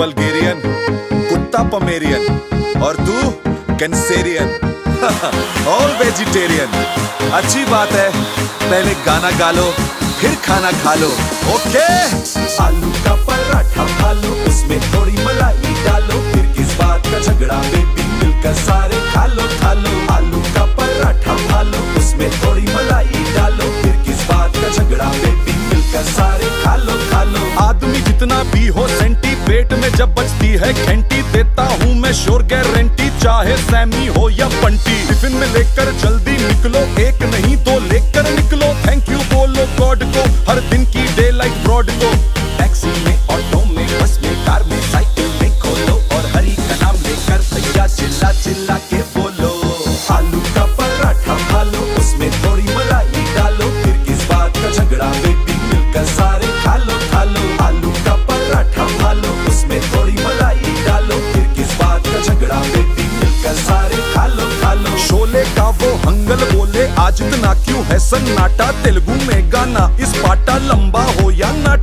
Bulgarian कुत्ता Pomeranian और तू कैंसेरियन ऑल वेजिटेरियन अच्छी बात है, पहले गाना गा लो, फिर खाना खा लो, ओके? आलू का पराठा खा लो उसमें थोड़ी मलाई डालो, फिर किस बात का झगड़ा बेबी मिलकर सारे खा लो खा लो। आलू का पराठा खा लो उसमें थोड़ी मलाई डालो, फिर किस बात का झगड़ा बेबी मिलकर सारे खा लो खा लो। आदमी जितना भी हो सेंटी पेट में जब बचती है घंटी, देता हूँ मैं शोर गारंटी चाहे सैमी हो या पंटी। टिफ़िन में लेकर जल्दी निकलो, एक नहीं तो लेकर निकलो। थैंक यू बोलो गॉड को, हर दिन की डे लाइक ब्रॉड को। लो शोले का वो हंगल बोले, आज इतना क्यों है सन्नाटा? तेलुगु में गाना, इस पाटा लंबा हो या ना